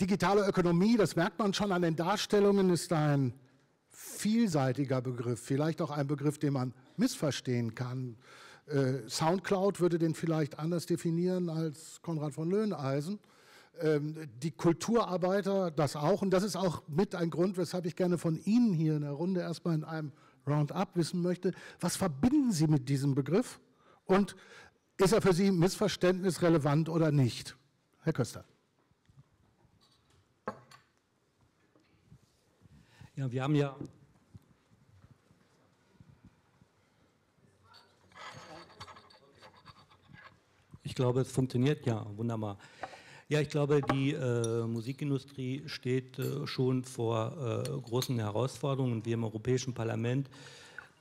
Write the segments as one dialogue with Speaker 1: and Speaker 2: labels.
Speaker 1: digitale Ökonomie, das merkt man schon an den Darstellungen, ist ein vielseitiger Begriff, vielleicht auch ein Begriff, den man missverstehen kann. Äh, Soundcloud würde den vielleicht anders definieren als Konrad von Löhneisen. Ähm, die Kulturarbeiter das auch. Und das ist auch mit ein Grund, weshalb ich gerne von Ihnen hier in der Runde erstmal in einem Roundup wissen möchte. Was verbinden Sie mit diesem Begriff? Und ist er für Sie missverständnisrelevant oder nicht? Herr Köster.
Speaker 2: Ja, wir haben ja Ich glaube, es funktioniert ja wunderbar. Ja, ich glaube, die äh, Musikindustrie steht äh, schon vor äh, großen Herausforderungen. Wir im Europäischen Parlament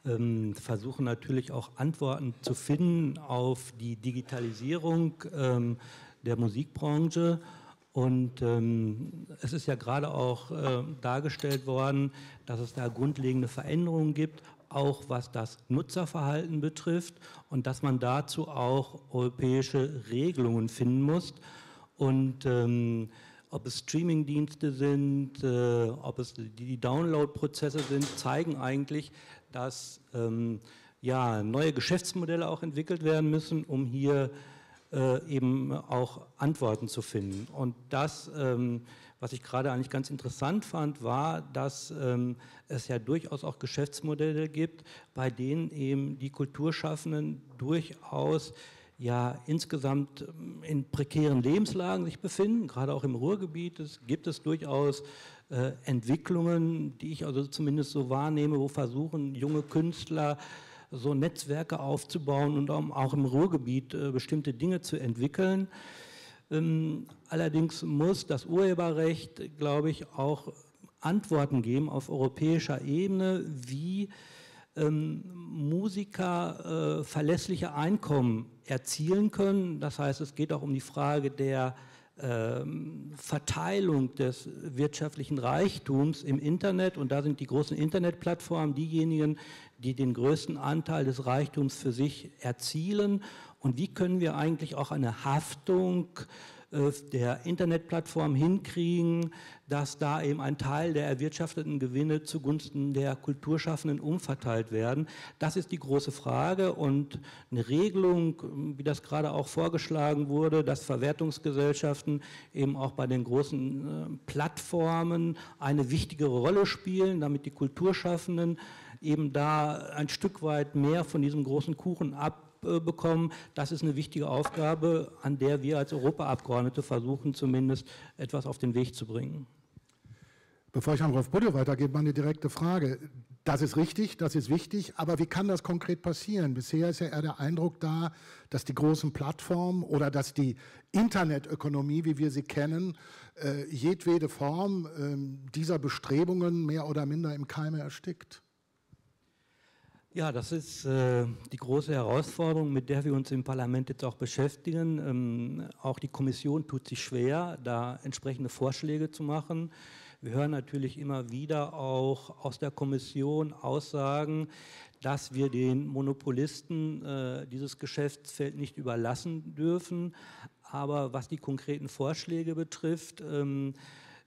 Speaker 2: ähm, versuchen natürlich auch Antworten zu finden auf die Digitalisierung ähm, der Musikbranche. Und ähm, es ist ja gerade auch äh, dargestellt worden, dass es da grundlegende Veränderungen gibt, auch was das Nutzerverhalten betrifft und dass man dazu auch europäische Regelungen finden muss. Und ähm, ob es Streamingdienste sind, äh, ob es die Download-Prozesse sind, zeigen eigentlich, dass ähm, ja, neue Geschäftsmodelle auch entwickelt werden müssen, um hier äh, eben auch Antworten zu finden. Und das, ähm, was ich gerade eigentlich ganz interessant fand, war, dass ähm, es ja durchaus auch Geschäftsmodelle gibt, bei denen eben die Kulturschaffenden durchaus ja insgesamt ähm, in prekären Lebenslagen sich befinden, gerade auch im Ruhrgebiet es, gibt es durchaus äh, Entwicklungen, die ich also zumindest so wahrnehme, wo versuchen junge Künstler so Netzwerke aufzubauen und auch im Ruhrgebiet äh, bestimmte Dinge zu entwickeln. Ähm, allerdings muss das Urheberrecht, glaube ich, auch Antworten geben auf europäischer Ebene, wie ähm, Musiker äh, verlässliche Einkommen erzielen können. Das heißt, es geht auch um die Frage der ähm, Verteilung des wirtschaftlichen Reichtums im Internet und da sind die großen Internetplattformen diejenigen, die den größten Anteil des Reichtums für sich erzielen und wie können wir eigentlich auch eine Haftung äh, der Internetplattform hinkriegen, dass da eben ein Teil der erwirtschafteten Gewinne zugunsten der Kulturschaffenden umverteilt werden. Das ist die große Frage und eine Regelung, wie das gerade auch vorgeschlagen wurde, dass Verwertungsgesellschaften eben auch bei den großen äh, Plattformen eine wichtige Rolle spielen, damit die Kulturschaffenden eben da ein Stück weit mehr von diesem großen Kuchen ab bekommen. Das ist eine wichtige Aufgabe, an der wir als Europaabgeordnete versuchen, zumindest etwas auf den Weg zu bringen.
Speaker 1: Bevor ich an Rolf Budde weitergebe, meine direkte Frage. Das ist richtig, das ist wichtig, aber wie kann das konkret passieren? Bisher ist ja eher der Eindruck da, dass die großen Plattformen oder dass die Internetökonomie, wie wir sie kennen, äh, jedwede Form äh, dieser Bestrebungen mehr oder minder im Keime erstickt.
Speaker 2: Ja, das ist äh, die große Herausforderung, mit der wir uns im Parlament jetzt auch beschäftigen. Ähm, auch die Kommission tut sich schwer, da entsprechende Vorschläge zu machen. Wir hören natürlich immer wieder auch aus der Kommission Aussagen, dass wir den Monopolisten äh, dieses Geschäftsfeld nicht überlassen dürfen. Aber was die konkreten Vorschläge betrifft, ähm,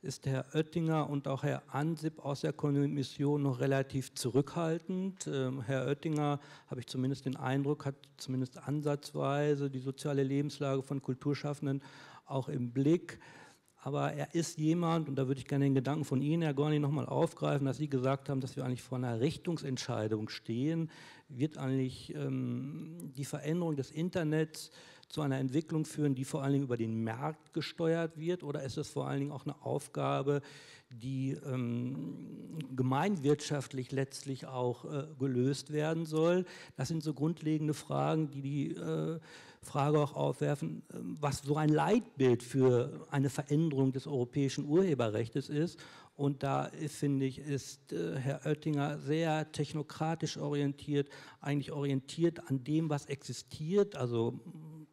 Speaker 2: ist Herr Oettinger und auch Herr Ansip aus der Kommission noch relativ zurückhaltend. Ähm, Herr Oettinger, habe ich zumindest den Eindruck, hat zumindest ansatzweise die soziale Lebenslage von Kulturschaffenden auch im Blick. Aber er ist jemand, und da würde ich gerne den Gedanken von Ihnen, Herr Gorni, nochmal aufgreifen, dass Sie gesagt haben, dass wir eigentlich vor einer Richtungsentscheidung stehen. Wird eigentlich ähm, die Veränderung des Internets zu einer Entwicklung führen, die vor allen Dingen über den Markt gesteuert wird? Oder ist es vor allen Dingen auch eine Aufgabe, die ähm, gemeinwirtschaftlich letztlich auch äh, gelöst werden soll? Das sind so grundlegende Fragen, die die äh, Frage auch aufwerfen, äh, was so ein Leitbild für eine Veränderung des europäischen Urheberrechts ist. Und da finde ich, ist äh, Herr Oettinger sehr technokratisch orientiert, eigentlich orientiert an dem, was existiert, also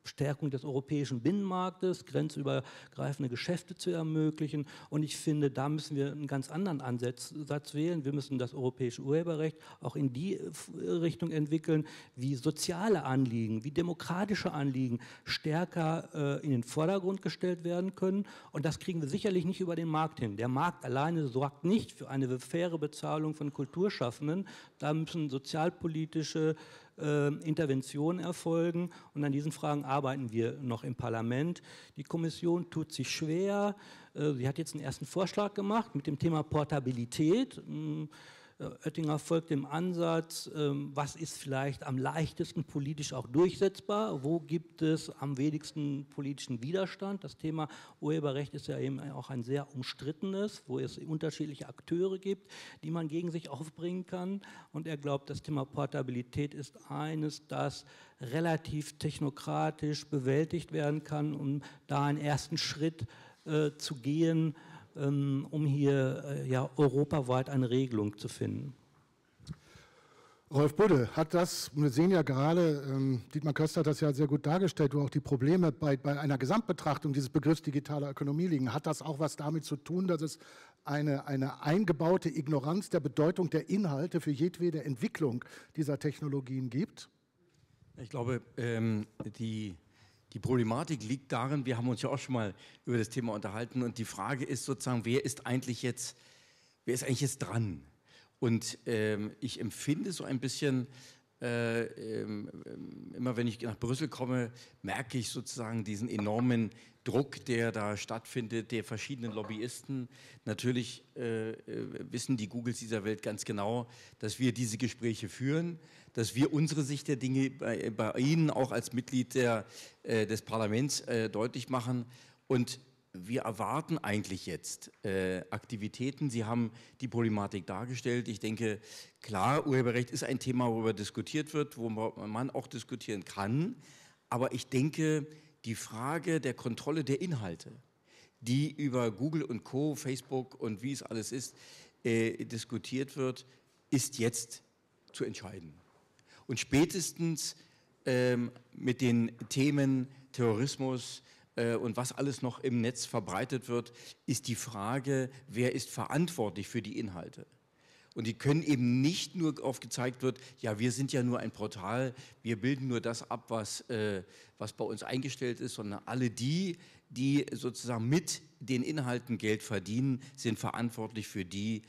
Speaker 2: Stärkung des europäischen Binnenmarktes, grenzübergreifende Geschäfte zu ermöglichen. Und ich finde, da müssen wir einen ganz anderen Ansatz wählen. Wir müssen das europäische Urheberrecht auch in die Richtung entwickeln, wie soziale Anliegen, wie demokratische Anliegen stärker äh, in den Vordergrund gestellt werden können. Und das kriegen wir sicherlich nicht über den Markt hin. Der Markt alleine sorgt nicht für eine faire Bezahlung von Kulturschaffenden. Da müssen sozialpolitische äh, Interventionen erfolgen. Und an diesen Fragen arbeiten wir noch im Parlament. Die Kommission tut sich schwer. Äh, sie hat jetzt einen ersten Vorschlag gemacht mit dem Thema Portabilität. Hm, äh, Oettinger folgt dem Ansatz, ähm, was ist vielleicht am leichtesten politisch auch durchsetzbar, wo gibt es am wenigsten politischen Widerstand. Das Thema Urheberrecht ist ja eben auch ein sehr umstrittenes, wo es unterschiedliche Akteure gibt, die man gegen sich aufbringen kann. Und er glaubt, das Thema Portabilität ist eines, das relativ technokratisch bewältigt werden kann, um da einen ersten Schritt äh, zu gehen, um hier äh, ja, europaweit eine Regelung zu finden.
Speaker 1: Rolf Budde hat das, wir sehen ja gerade, ähm, Dietmar Köster hat das ja sehr gut dargestellt, wo auch die Probleme bei, bei einer Gesamtbetrachtung dieses Begriffs digitaler Ökonomie liegen. Hat das auch was damit zu tun, dass es eine, eine eingebaute Ignoranz der Bedeutung der Inhalte für jedwede Entwicklung dieser Technologien gibt?
Speaker 3: Ich glaube, ähm, die die Problematik liegt darin, wir haben uns ja auch schon mal über das Thema unterhalten und die Frage ist sozusagen, wer ist eigentlich jetzt, wer ist eigentlich jetzt dran? Und ähm, ich empfinde so ein bisschen, äh, äh, immer wenn ich nach Brüssel komme, merke ich sozusagen diesen enormen Druck, der da stattfindet, der verschiedenen Lobbyisten. Natürlich äh, äh, wissen die Googles dieser Welt ganz genau, dass wir diese Gespräche führen, dass wir unsere Sicht der Dinge bei, bei Ihnen auch als Mitglied der, äh, des Parlaments äh, deutlich machen. Und wir erwarten eigentlich jetzt äh, Aktivitäten. Sie haben die Problematik dargestellt. Ich denke, klar, Urheberrecht ist ein Thema, worüber diskutiert wird, wo man auch diskutieren kann. Aber ich denke, die Frage der Kontrolle der Inhalte, die über Google und Co., Facebook und wie es alles ist, äh, diskutiert wird, ist jetzt zu entscheiden. Und spätestens ähm, mit den Themen Terrorismus äh, und was alles noch im Netz verbreitet wird, ist die Frage, wer ist verantwortlich für die Inhalte. Und die können eben nicht nur aufgezeigt wird, ja, wir sind ja nur ein Portal, wir bilden nur das ab, was, äh, was bei uns eingestellt ist, sondern alle die, die sozusagen mit den Inhalten Geld verdienen, sind verantwortlich für die,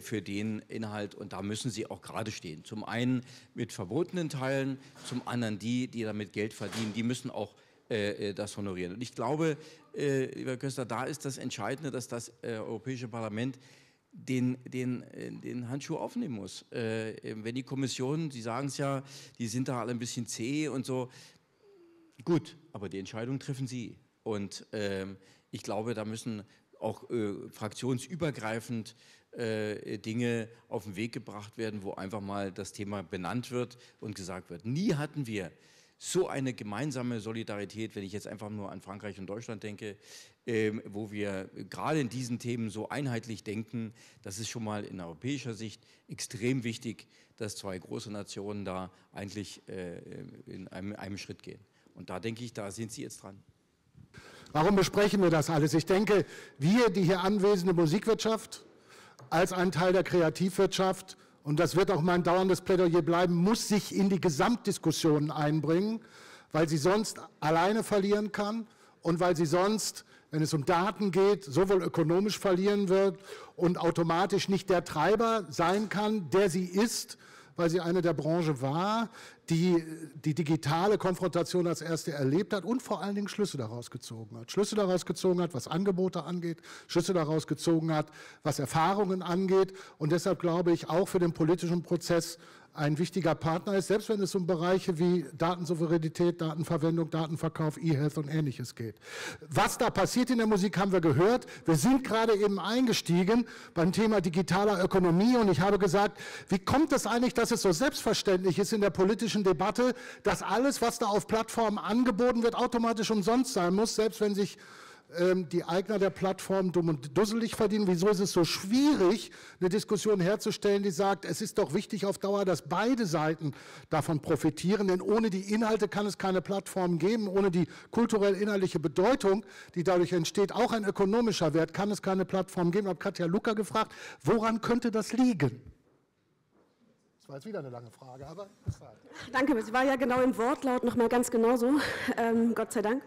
Speaker 3: für den Inhalt und da müssen sie auch gerade stehen. Zum einen mit verbotenen Teilen, zum anderen die, die damit Geld verdienen, die müssen auch äh, äh das honorieren. Und ich glaube, äh, lieber Köster, da ist das Entscheidende, dass das äh, Europäische Parlament den, den, äh, den Handschuh aufnehmen muss. Äh, wenn die Kommission, Sie sagen es ja, die sind da alle ein bisschen zäh und so, gut, aber die Entscheidung treffen Sie. Und ähm, ich glaube, da müssen auch äh, fraktionsübergreifend äh, Dinge auf den Weg gebracht werden, wo einfach mal das Thema benannt wird und gesagt wird. Nie hatten wir so eine gemeinsame Solidarität, wenn ich jetzt einfach nur an Frankreich und Deutschland denke, ähm, wo wir gerade in diesen Themen so einheitlich denken, das ist schon mal in europäischer Sicht extrem wichtig, dass zwei große Nationen da eigentlich äh, in einem, einem Schritt gehen. Und da denke ich, da sind Sie jetzt dran.
Speaker 1: Warum besprechen wir das alles? Ich denke, wir, die hier anwesende Musikwirtschaft, als ein Teil der Kreativwirtschaft, und das wird auch mein dauerndes Plädoyer bleiben, muss sich in die Gesamtdiskussionen einbringen, weil sie sonst alleine verlieren kann und weil sie sonst wenn es um Daten geht, sowohl ökonomisch verlieren wird und automatisch nicht der Treiber sein kann, der sie ist, weil sie eine der Branche war, die die digitale Konfrontation als erste erlebt hat und vor allen Dingen Schlüsse daraus gezogen hat. Schlüsse daraus gezogen hat, was Angebote angeht, Schlüsse daraus gezogen hat, was Erfahrungen angeht. Und deshalb glaube ich, auch für den politischen Prozess ein wichtiger Partner ist, selbst wenn es um Bereiche wie Datensouveränität, Datenverwendung, Datenverkauf, E-Health und ähnliches geht. Was da passiert in der Musik, haben wir gehört. Wir sind gerade eben eingestiegen beim Thema digitaler Ökonomie und ich habe gesagt, wie kommt es eigentlich, dass es so selbstverständlich ist in der politischen Debatte, dass alles, was da auf Plattformen angeboten wird, automatisch umsonst sein muss, selbst wenn sich die Eigner der Plattform dumm und dusselig verdienen? Wieso ist es so schwierig, eine Diskussion herzustellen, die sagt, es ist doch wichtig auf Dauer, dass beide Seiten davon profitieren, denn ohne die Inhalte kann es keine Plattform geben, ohne die kulturell-inhaltliche Bedeutung, die dadurch entsteht, auch ein ökonomischer Wert, kann es keine Plattform geben. Ich habe Katja Luca gefragt, woran könnte das liegen? Das war jetzt wieder eine lange Frage, aber
Speaker 4: Danke, es war ja genau im Wortlaut nochmal ganz genauso, ähm, Gott sei Dank.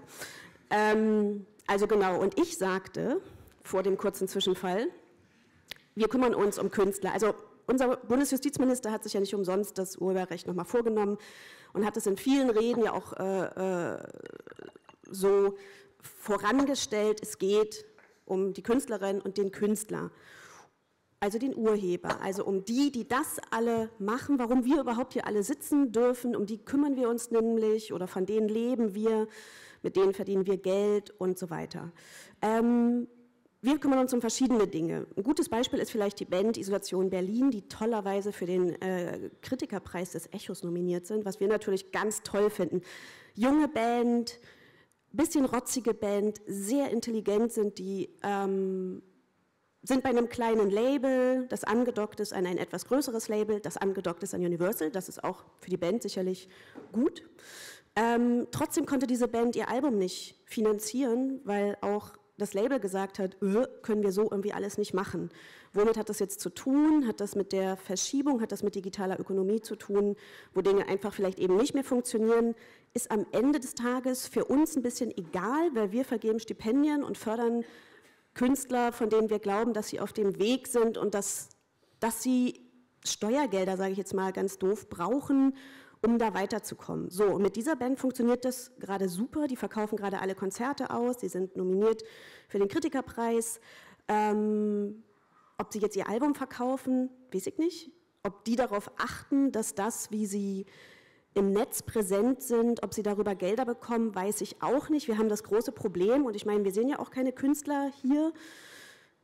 Speaker 4: Ähm, also genau, und ich sagte vor dem kurzen Zwischenfall, wir kümmern uns um Künstler. Also unser Bundesjustizminister hat sich ja nicht umsonst das Urheberrecht nochmal vorgenommen und hat es in vielen Reden ja auch äh, äh, so vorangestellt, es geht um die Künstlerin und den Künstler, also den Urheber, also um die, die das alle machen, warum wir überhaupt hier alle sitzen dürfen, um die kümmern wir uns nämlich oder von denen leben wir mit denen verdienen wir Geld und so weiter. Ähm, wir kümmern uns um verschiedene Dinge. Ein gutes Beispiel ist vielleicht die Band Isolation Berlin, die tollerweise für den äh, Kritikerpreis des Echos nominiert sind, was wir natürlich ganz toll finden. Junge Band, bisschen rotzige Band, sehr intelligent sind die, ähm, sind bei einem kleinen Label, das angedockt ist an ein etwas größeres Label, das angedockt ist an Universal, das ist auch für die Band sicherlich gut. Ähm, trotzdem konnte diese Band ihr Album nicht finanzieren, weil auch das Label gesagt hat, öh, können wir so irgendwie alles nicht machen. Womit hat das jetzt zu tun? Hat das mit der Verschiebung, hat das mit digitaler Ökonomie zu tun, wo Dinge einfach vielleicht eben nicht mehr funktionieren? Ist am Ende des Tages für uns ein bisschen egal, weil wir vergeben Stipendien und fördern Künstler, von denen wir glauben, dass sie auf dem Weg sind und dass, dass sie Steuergelder, sage ich jetzt mal ganz doof, brauchen, um da weiterzukommen. So, und mit dieser Band funktioniert das gerade super. Die verkaufen gerade alle Konzerte aus. Sie sind nominiert für den Kritikerpreis. Ähm, ob sie jetzt ihr Album verkaufen, weiß ich nicht. Ob die darauf achten, dass das, wie sie im Netz präsent sind, ob sie darüber Gelder bekommen, weiß ich auch nicht. Wir haben das große Problem, und ich meine, wir sehen ja auch keine Künstler hier,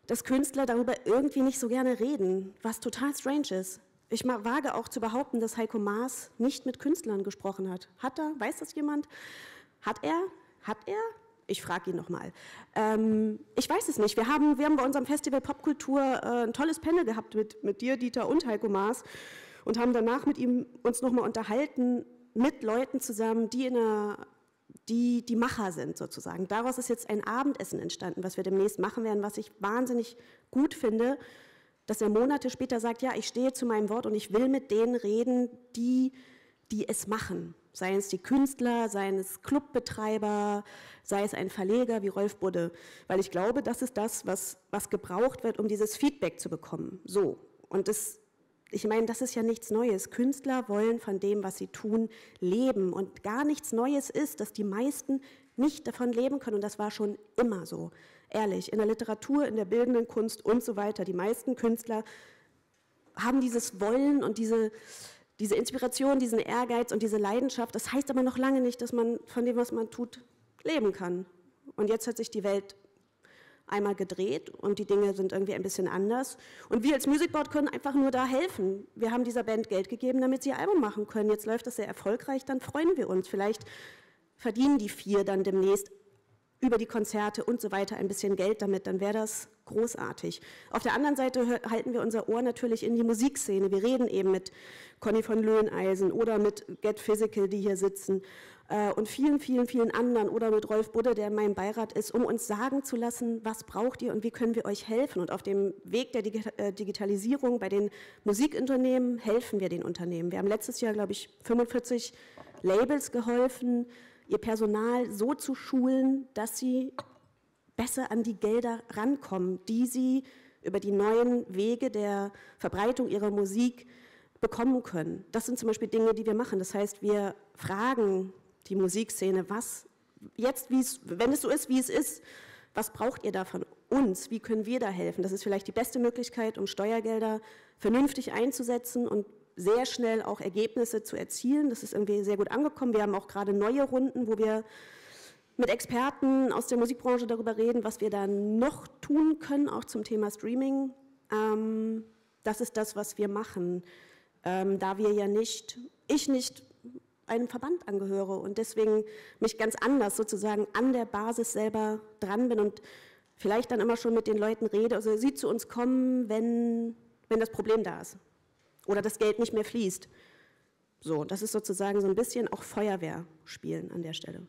Speaker 4: dass Künstler darüber irgendwie nicht so gerne reden, was total strange ist. Ich wage auch zu behaupten, dass Heiko Maas nicht mit Künstlern gesprochen hat. Hat er? Weiß das jemand? Hat er? Hat er? Ich frage ihn nochmal. Ähm, ich weiß es nicht. Wir haben, wir haben bei unserem Festival Popkultur äh, ein tolles Panel gehabt mit, mit dir, Dieter und Heiko Maas und haben danach mit ihm uns nochmal unterhalten, mit Leuten zusammen, die, in einer, die die Macher sind sozusagen. Daraus ist jetzt ein Abendessen entstanden, was wir demnächst machen werden, was ich wahnsinnig gut finde dass er Monate später sagt, ja, ich stehe zu meinem Wort und ich will mit denen reden, die, die es machen. Seien es die Künstler, seien es Clubbetreiber, sei es ein Verleger wie Rolf Budde. Weil ich glaube, das ist das, was, was gebraucht wird, um dieses Feedback zu bekommen. So. Und das, ich meine, das ist ja nichts Neues. Künstler wollen von dem, was sie tun, leben. Und gar nichts Neues ist, dass die meisten nicht davon leben können. Und das war schon immer so. Ehrlich, in der Literatur, in der bildenden Kunst und so weiter. Die meisten Künstler haben dieses Wollen und diese, diese Inspiration, diesen Ehrgeiz und diese Leidenschaft. Das heißt aber noch lange nicht, dass man von dem, was man tut, leben kann. Und jetzt hat sich die Welt einmal gedreht und die Dinge sind irgendwie ein bisschen anders. Und wir als Musicboard können einfach nur da helfen. Wir haben dieser Band Geld gegeben, damit sie ihr Album machen können. Jetzt läuft das sehr erfolgreich, dann freuen wir uns. Vielleicht verdienen die vier dann demnächst über die Konzerte und so weiter ein bisschen Geld damit, dann wäre das großartig. Auf der anderen Seite halten wir unser Ohr natürlich in die Musikszene. Wir reden eben mit Conny von Löhneisen oder mit Get Physical, die hier sitzen äh, und vielen, vielen, vielen anderen oder mit Rolf Budde, der in meinem Beirat ist, um uns sagen zu lassen, was braucht ihr und wie können wir euch helfen. Und auf dem Weg der äh, Digitalisierung bei den Musikunternehmen helfen wir den Unternehmen. Wir haben letztes Jahr, glaube ich, 45 Labels geholfen, ihr Personal so zu schulen, dass sie besser an die Gelder rankommen, die sie über die neuen Wege der Verbreitung ihrer Musik bekommen können. Das sind zum Beispiel Dinge, die wir machen. Das heißt, wir fragen die Musikszene, was jetzt, wenn es so ist, wie es ist, was braucht ihr da von uns? Wie können wir da helfen? Das ist vielleicht die beste Möglichkeit, um Steuergelder vernünftig einzusetzen und sehr schnell auch Ergebnisse zu erzielen. Das ist irgendwie sehr gut angekommen. Wir haben auch gerade neue Runden, wo wir mit Experten aus der Musikbranche darüber reden, was wir da noch tun können, auch zum Thema Streaming. Ähm, das ist das, was wir machen. Ähm, da wir ja nicht, ich nicht einem Verband angehöre und deswegen mich ganz anders sozusagen an der Basis selber dran bin und vielleicht dann immer schon mit den Leuten rede, also sie zu uns kommen, wenn, wenn das Problem da ist oder das Geld nicht mehr fließt. So, das ist sozusagen so ein bisschen auch Feuerwehr spielen an der Stelle.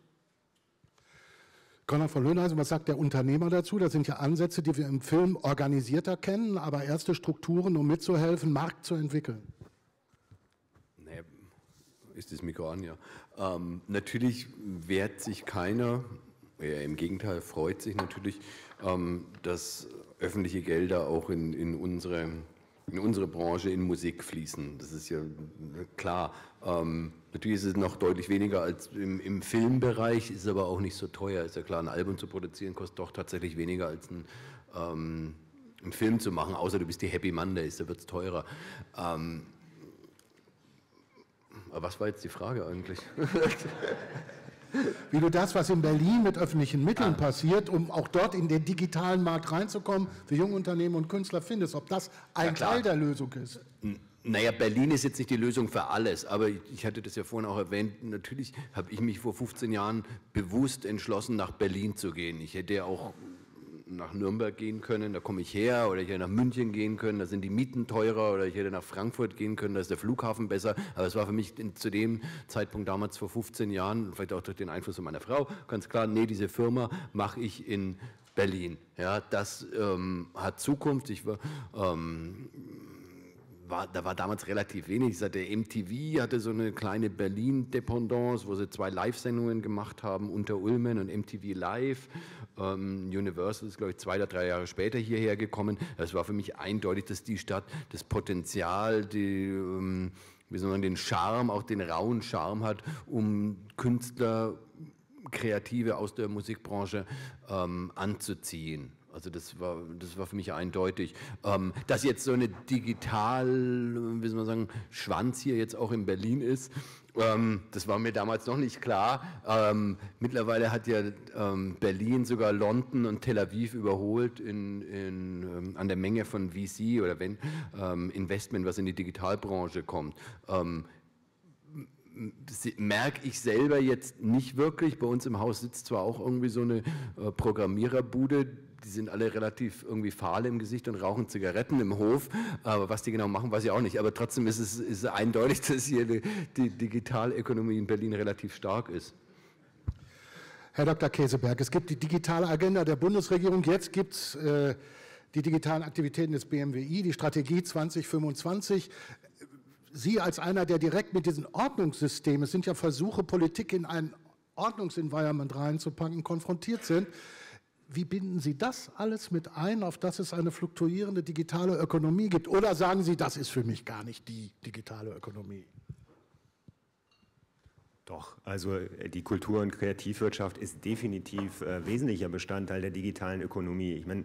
Speaker 1: Konrad von Löhneisen, was sagt der Unternehmer dazu? Das sind ja Ansätze, die wir im Film organisierter kennen, aber erste Strukturen, um mitzuhelfen, Markt zu entwickeln.
Speaker 5: Nee, ist das Mikro an, ja. Ähm, natürlich wehrt sich keiner, ja, im Gegenteil freut sich natürlich, ähm, dass öffentliche Gelder auch in, in unsere in unsere Branche in Musik fließen. Das ist ja klar. Ähm, natürlich ist es noch deutlich weniger als im, im, Filmbereich, ist aber auch nicht so teuer. Ist ja klar, ein Album zu produzieren kostet doch tatsächlich weniger als ein, ähm, einen Film zu machen, außer du bist die Happy Mondays, da wird es teurer. Ähm, aber was war jetzt die Frage eigentlich?
Speaker 1: wie du das, was in Berlin mit öffentlichen Mitteln ah. passiert, um auch dort in den digitalen Markt reinzukommen, für junge Unternehmen und Künstler findest, ob das ein Teil der Lösung ist.
Speaker 5: Naja, Berlin ist jetzt nicht die Lösung für alles, aber ich hatte das ja vorhin auch erwähnt, natürlich habe ich mich vor 15 Jahren bewusst entschlossen, nach Berlin zu gehen. Ich hätte ja auch nach Nürnberg gehen können, da komme ich her, oder ich hätte nach München gehen können, da sind die Mieten teurer, oder ich hätte nach Frankfurt gehen können, da ist der Flughafen besser. Aber es war für mich zu dem Zeitpunkt damals vor 15 Jahren, vielleicht auch durch den Einfluss von meiner Frau, ganz klar, nee, diese Firma mache ich in Berlin. Ja, das ähm, hat Zukunft. Ich war, ähm, war, da war damals relativ wenig. Der MTV hatte so eine kleine Berlin-Dependance, wo sie zwei Live-Sendungen gemacht haben, unter Ulmen und MTV Live. Ähm, Universal ist, glaube ich, zwei oder drei Jahre später hierher gekommen. Es war für mich eindeutig, dass die Stadt das Potenzial, die, ähm, wie soll man den Charme, auch den rauen Charme hat, um Künstler, Kreative aus der Musikbranche ähm, anzuziehen. Also das war, das war für mich eindeutig. Ähm, dass jetzt so eine digital, wie soll man sagen, Schwanz hier jetzt auch in Berlin ist, ähm, das war mir damals noch nicht klar. Ähm, mittlerweile hat ja ähm, Berlin sogar London und Tel Aviv überholt in, in, ähm, an der Menge von VC oder wenn ähm, Investment, was in die Digitalbranche kommt ähm, merke ich selber jetzt nicht wirklich. Bei uns im Haus sitzt zwar auch irgendwie so eine äh, Programmiererbude, die sind alle relativ irgendwie fahl im Gesicht und rauchen Zigaretten im Hof. Aber was die genau machen, weiß ich auch nicht. Aber trotzdem ist es ist eindeutig, dass hier die, die Digitalökonomie in Berlin relativ stark ist.
Speaker 1: Herr Dr. Käseberg, es gibt die digitale Agenda der Bundesregierung. Jetzt gibt es äh, die digitalen Aktivitäten des BMWI, die Strategie 2025. Sie als einer, der direkt mit diesen Ordnungssystemen, es sind ja Versuche, Politik in ein Ordnungsenvironment reinzupacken, konfrontiert sind. Wie binden Sie das alles mit ein, auf dass es eine fluktuierende digitale Ökonomie gibt? Oder sagen Sie, das ist für mich gar nicht die digitale Ökonomie?
Speaker 6: Doch, also äh, die Kultur- und Kreativwirtschaft ist definitiv äh, wesentlicher Bestandteil der digitalen Ökonomie. Ich meine,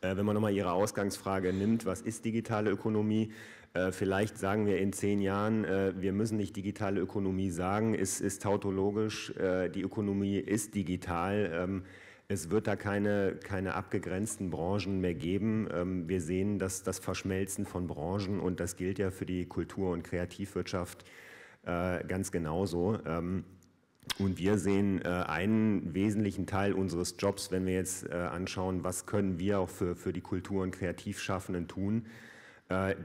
Speaker 6: äh, wenn man nochmal Ihre Ausgangsfrage nimmt, was ist digitale Ökonomie? Äh, vielleicht sagen wir in zehn Jahren, wir müssen nicht digitale Ökonomie sagen, es ist tautologisch, die Ökonomie ist digital. Ähm, es wird da keine, keine abgegrenzten Branchen mehr geben. Ähm, wir sehen dass das Verschmelzen von Branchen und das gilt ja für die Kultur- und Kreativwirtschaft äh, ganz genauso. Ähm, und wir sehen äh, einen wesentlichen Teil unseres Jobs, wenn wir jetzt äh, anschauen, was können wir auch für, für die Kultur- und Kreativschaffenden tun,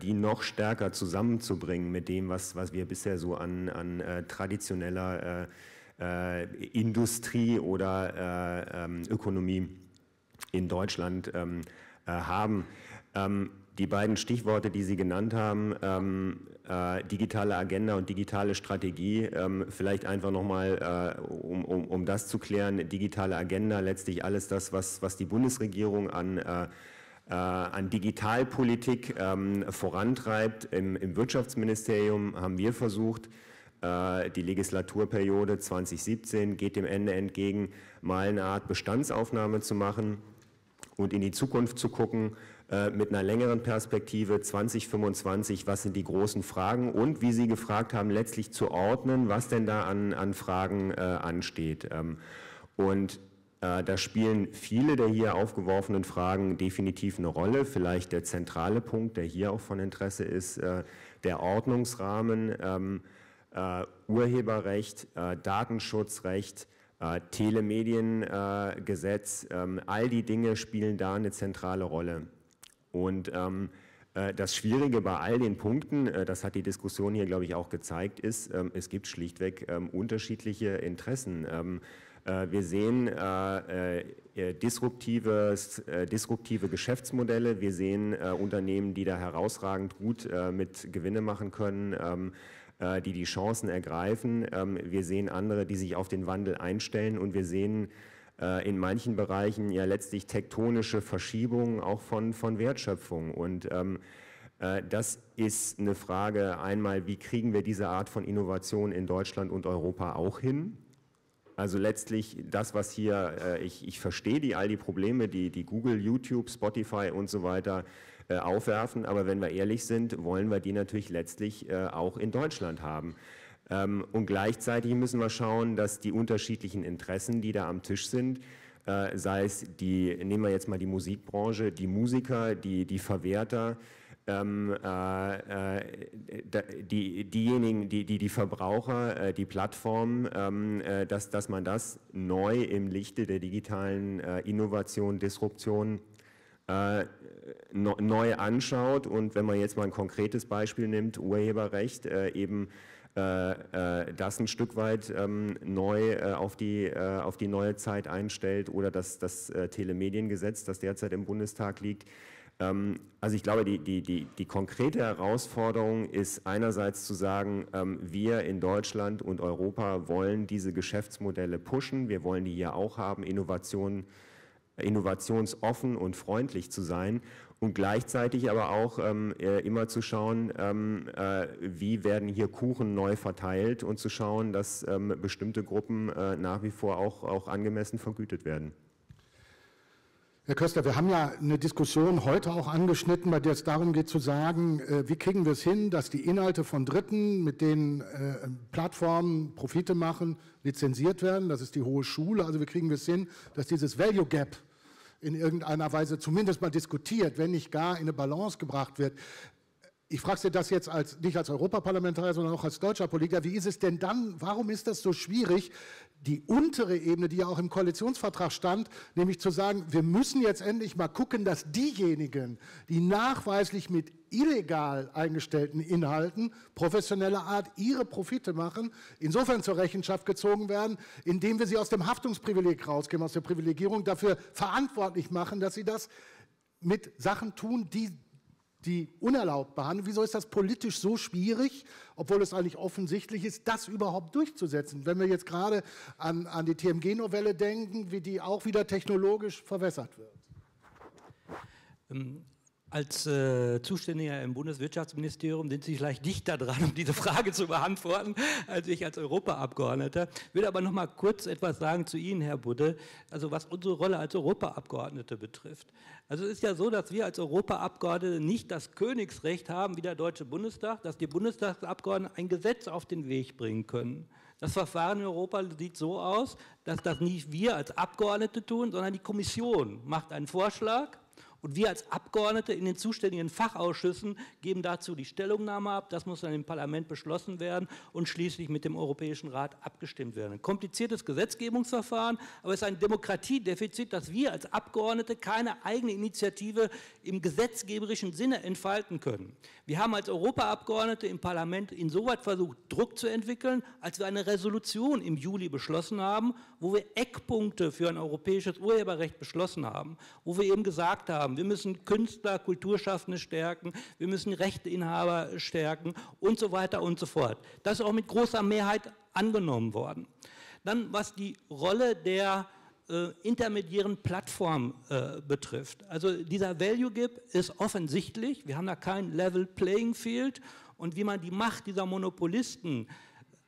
Speaker 6: die noch stärker zusammenzubringen mit dem, was, was wir bisher so an, an traditioneller äh, Industrie oder äh, ähm, Ökonomie in Deutschland ähm, äh, haben. Ähm, die beiden Stichworte, die Sie genannt haben, ähm, äh, digitale Agenda und digitale Strategie, ähm, vielleicht einfach nochmal, äh, um, um, um das zu klären, digitale Agenda, letztlich alles das, was, was die Bundesregierung an, äh, an Digitalpolitik ähm, vorantreibt. Im, Im Wirtschaftsministerium haben wir versucht, äh, die Legislaturperiode 2017 geht dem Ende entgegen, mal eine Art Bestandsaufnahme zu machen und in die Zukunft zu gucken äh, mit einer längeren Perspektive 2025, was sind die großen Fragen und wie Sie gefragt haben, letztlich zu ordnen, was denn da an, an Fragen äh, ansteht. Ähm, und äh, da spielen viele der hier aufgeworfenen Fragen definitiv eine Rolle. Vielleicht der zentrale Punkt, der hier auch von Interesse ist, äh, der Ordnungsrahmen. Ähm, äh, Urheberrecht, äh, Datenschutzrecht, äh, Telemediengesetz, ähm, all die Dinge spielen da eine zentrale Rolle. Und ähm, äh, das Schwierige bei all den Punkten, äh, das hat die Diskussion hier, glaube ich, auch gezeigt, ist, ähm, es gibt schlichtweg ähm, unterschiedliche Interessen. Wir sehen disruptive, disruptive Geschäftsmodelle, wir sehen Unternehmen, die da herausragend gut mit Gewinne machen können die die Chancen ergreifen. Wir sehen andere, die sich auf den Wandel einstellen und wir sehen in manchen Bereichen ja letztlich tektonische Verschiebungen auch von, von Wertschöpfung. Und ähm, äh, das ist eine Frage einmal, wie kriegen wir diese Art von Innovation in Deutschland und Europa auch hin? Also letztlich das, was hier, äh, ich, ich verstehe die, all die Probleme, die, die Google, YouTube, Spotify und so weiter äh, aufwerfen, aber wenn wir ehrlich sind, wollen wir die natürlich letztlich äh, auch in Deutschland haben. Ähm, und gleichzeitig müssen wir schauen, dass die unterschiedlichen Interessen, die da am Tisch sind, äh, sei es die, nehmen wir jetzt mal die Musikbranche, die Musiker, die, die Verwerter, ähm, äh, äh die, diejenigen, die, die, die Verbraucher, äh, die Plattformen, ähm, äh, dass, dass man das neu im Lichte der digitalen äh, Innovation, Disruption äh, neu anschaut und wenn man jetzt mal ein konkretes Beispiel nimmt, Urheberrecht, eben äh, äh, das ein Stück weit ähm, neu äh, auf, die, auf die neue Zeit einstellt oder das, das Telemediengesetz, das derzeit im Bundestag liegt. Ähm, also ich glaube, die, die, die, die konkrete Herausforderung ist einerseits zu sagen, ähm, wir in Deutschland und Europa wollen diese Geschäftsmodelle pushen, wir wollen die hier auch haben, Innovation, innovationsoffen und freundlich zu sein und gleichzeitig aber auch ähm, äh, immer zu schauen, ähm, äh, wie werden hier Kuchen neu verteilt und zu schauen, dass ähm, bestimmte Gruppen äh, nach wie vor auch, auch angemessen vergütet werden.
Speaker 1: Herr Köster, wir haben ja eine Diskussion heute auch angeschnitten, bei der es darum geht zu sagen, äh, wie kriegen wir es hin, dass die Inhalte von Dritten, mit denen äh, Plattformen Profite machen, lizenziert werden. Das ist die hohe Schule. Also wie kriegen wir es hin, dass dieses Value Gap in irgendeiner Weise zumindest mal diskutiert, wenn nicht gar in eine Balance gebracht wird. Ich frage Sie das jetzt als, nicht als Europaparlamentarier, sondern auch als deutscher Politiker. Wie ist es denn dann, warum ist das so schwierig, die untere Ebene, die ja auch im Koalitionsvertrag stand, nämlich zu sagen, wir müssen jetzt endlich mal gucken, dass diejenigen, die nachweislich mit illegal eingestellten Inhalten professioneller Art ihre Profite machen, insofern zur Rechenschaft gezogen werden, indem wir sie aus dem Haftungsprivileg rausgeben, aus der Privilegierung dafür verantwortlich machen, dass sie das mit Sachen tun, die die unerlaubt behandeln. Wieso ist das politisch so schwierig, obwohl es eigentlich offensichtlich ist, das überhaupt durchzusetzen? Wenn wir jetzt gerade an, an die TMG-Novelle denken, wie die auch wieder technologisch verwässert wird.
Speaker 2: Als äh, Zuständiger im Bundeswirtschaftsministerium sind Sie vielleicht dichter dran, um diese Frage zu beantworten, als ich als Europaabgeordneter. Ich will aber noch mal kurz etwas sagen zu Ihnen, Herr Budde, also was unsere Rolle als Europaabgeordnete betrifft. Also es ist ja so, dass wir als Europaabgeordnete nicht das Königsrecht haben wie der Deutsche Bundestag, dass die Bundestagsabgeordneten ein Gesetz auf den Weg bringen können. Das Verfahren in Europa sieht so aus, dass das nicht wir als Abgeordnete tun, sondern die Kommission macht einen Vorschlag und wir als Abgeordnete in den zuständigen Fachausschüssen geben dazu die Stellungnahme ab. Das muss dann im Parlament beschlossen werden und schließlich mit dem Europäischen Rat abgestimmt werden. Ein kompliziertes Gesetzgebungsverfahren, aber es ist ein Demokratiedefizit, dass wir als Abgeordnete keine eigene Initiative im gesetzgeberischen Sinne entfalten können. Wir haben als Europaabgeordnete im Parlament insoweit versucht, Druck zu entwickeln, als wir eine Resolution im Juli beschlossen haben, wo wir Eckpunkte für ein europäisches Urheberrecht beschlossen haben, wo wir eben gesagt haben, haben. Wir müssen Künstler, Kulturschaffende stärken, wir müssen Rechteinhaber stärken und so weiter und so fort. Das ist auch mit großer Mehrheit angenommen worden. Dann, was die Rolle der äh, intermediären Plattform äh, betrifft. Also dieser Value Gap ist offensichtlich. Wir haben da kein Level Playing Field. Und wie man die Macht dieser Monopolisten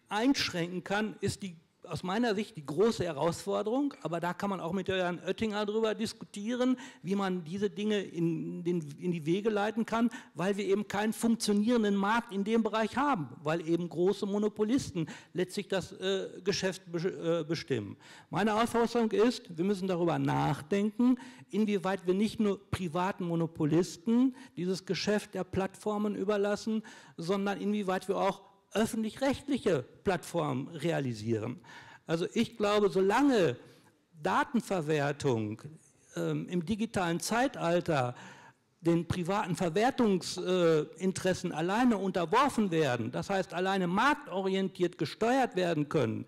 Speaker 2: einschränken kann, ist die aus meiner Sicht die große Herausforderung, aber da kann man auch mit Herrn Oettinger darüber diskutieren, wie man diese Dinge in, den, in, die Wege leiten kann, weil wir eben keinen funktionierenden Markt in dem Bereich haben, weil eben große Monopolisten letztlich das äh, Geschäft be äh, bestimmen. Meine Auffassung ist, wir müssen darüber nachdenken, inwieweit wir nicht nur privaten Monopolisten dieses Geschäft der Plattformen überlassen, sondern inwieweit wir auch öffentlich-rechtliche Plattformen realisieren. Also ich glaube, solange Datenverwertung ähm, im digitalen Zeitalter den privaten Verwertungsinteressen äh, alleine unterworfen werden, das heißt alleine marktorientiert gesteuert werden können,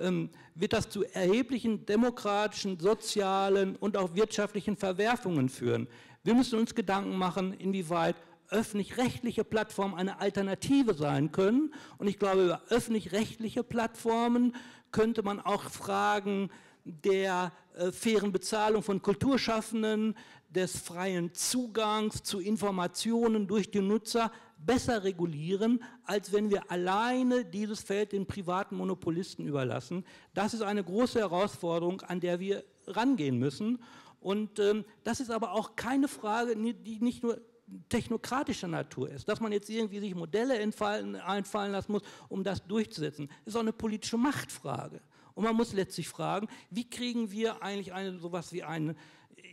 Speaker 2: ähm, wird das zu erheblichen demokratischen, sozialen und auch wirtschaftlichen Verwerfungen führen. Wir müssen uns Gedanken machen, inwieweit öffentlich-rechtliche Plattformen eine Alternative sein können. Und ich glaube, über öffentlich-rechtliche Plattformen könnte man auch Fragen der äh, fairen Bezahlung von Kulturschaffenden, des freien Zugangs zu Informationen durch die Nutzer besser regulieren, als wenn wir alleine dieses Feld den privaten Monopolisten überlassen. Das ist eine große Herausforderung, an der wir rangehen müssen. Und ähm, das ist aber auch keine Frage, die nicht nur technokratischer Natur ist, dass man jetzt irgendwie sich Modelle einfallen lassen muss, um das durchzusetzen. Ist auch eine politische Machtfrage. Und man muss letztlich fragen, wie kriegen wir eigentlich eine, sowas wie eine,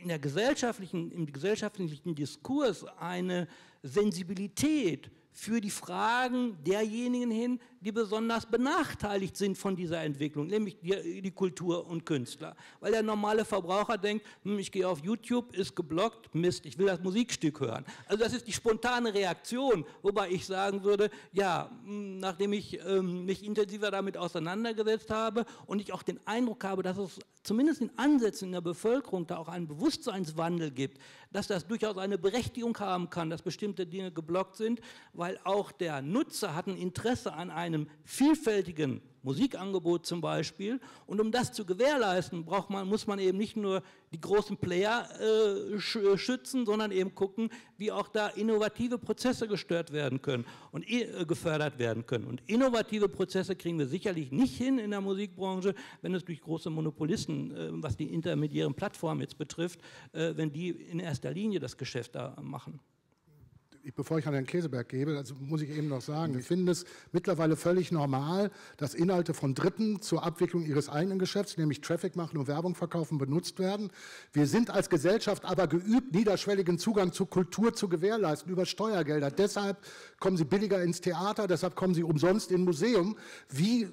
Speaker 2: in der gesellschaftlichen, im gesellschaftlichen Diskurs eine Sensibilität für die Fragen derjenigen hin, die besonders benachteiligt sind von dieser Entwicklung, nämlich die, die Kultur und Künstler. Weil der normale Verbraucher denkt, hm, ich gehe auf YouTube, ist geblockt, Mist, ich will das Musikstück hören. Also das ist die spontane Reaktion, wobei ich sagen würde, ja, hm, nachdem ich ähm, mich intensiver damit auseinandergesetzt habe und ich auch den Eindruck habe, dass es zumindest in Ansätzen in der Bevölkerung da auch einen Bewusstseinswandel gibt, dass das durchaus eine Berechtigung haben kann, dass bestimmte Dinge geblockt sind, weil auch der Nutzer hat ein Interesse an einem vielfältigen Musikangebot zum Beispiel. Und um das zu gewährleisten, braucht man, muss man eben nicht nur die großen Player äh, schützen, sondern eben gucken, wie auch da innovative Prozesse gestört werden können und äh, gefördert werden können. Und innovative Prozesse kriegen wir sicherlich nicht hin in der Musikbranche, wenn es durch große Monopolisten, äh, was die intermediären Plattformen jetzt betrifft, äh, wenn die in erster Linie das Geschäft da machen
Speaker 1: bevor ich an Herrn Käseberg gebe, also muss ich eben noch sagen, ich finde es mittlerweile völlig normal, dass Inhalte von Dritten zur Abwicklung ihres eigenen Geschäfts, nämlich Traffic machen und Werbung verkaufen, benutzt werden. Wir sind als Gesellschaft aber geübt, niederschwelligen Zugang zur Kultur zu gewährleisten über Steuergelder. Deshalb kommen sie billiger ins Theater, deshalb kommen sie umsonst in Museum. Wie,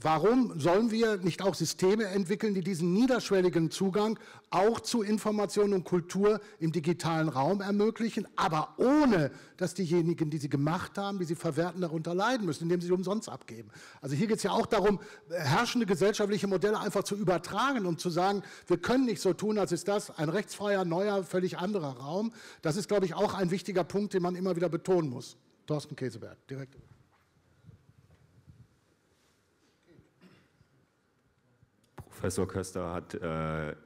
Speaker 1: warum sollen wir nicht auch Systeme entwickeln, die diesen niederschwelligen Zugang auch zu Information und Kultur im digitalen Raum ermöglichen, aber ohne dass diejenigen, die sie gemacht haben, die sie verwerten, darunter leiden müssen, indem sie sie umsonst abgeben. Also hier geht es ja auch darum, herrschende gesellschaftliche Modelle einfach zu übertragen und zu sagen, wir können nicht so tun, als ist das ein rechtsfreier, neuer, völlig anderer Raum. Das ist, glaube ich, auch ein wichtiger Punkt, den man immer wieder betonen muss. Thorsten Käseberg, direkt.
Speaker 6: Professor Köster hat äh,